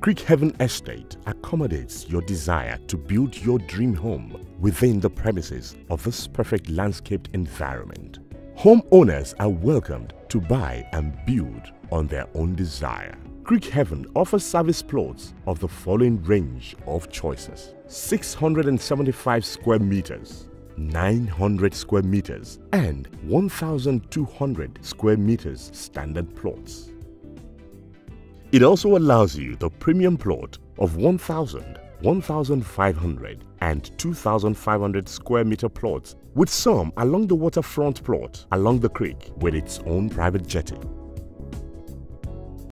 Creek Haven Estate accommodates your desire to build your dream home within the premises of this perfect landscaped environment. Homeowners are welcomed to buy and build on their own desire. Creek Haven offers service plots of the following range of choices 675 square meters, 900 square meters, and 1200 square meters standard plots. It also allows you the premium plot of 1000, 1500 and 2500 square meter plots with some along the waterfront plot along the creek with its own private jetty.